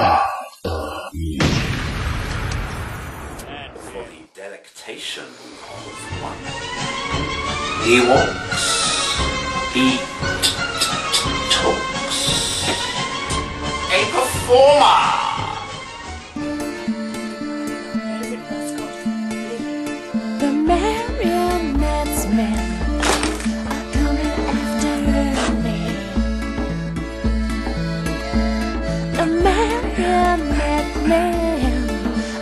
Star of Music. For the delectation of one, Ewoks eat marionette men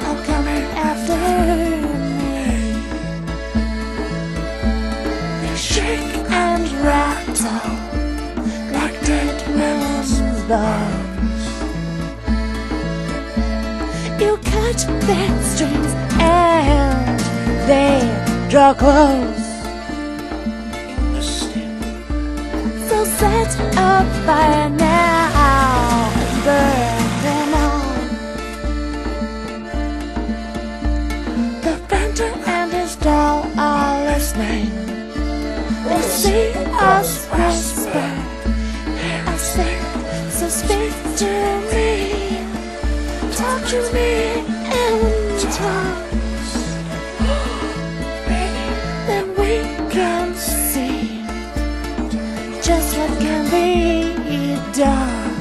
are coming after me. They shake and rattle like dead men's bones. You cut their strings and they draw close. So set a fire now See us hear us sing. So speak to me, talk to me in tongues. Then we can see just what can be done.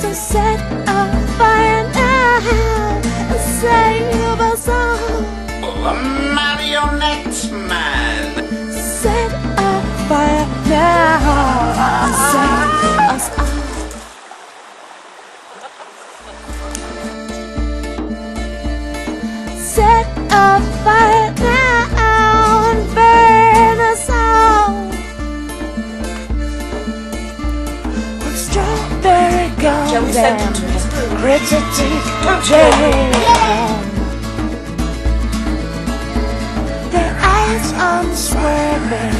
So set a fire now and save us all. Oh, the marionette man. Set fire now and save us all. Set a fire now and burn us all. With strawberry gold and teeth jam. Their eyes unswerving,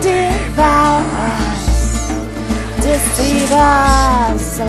devour us, deceive us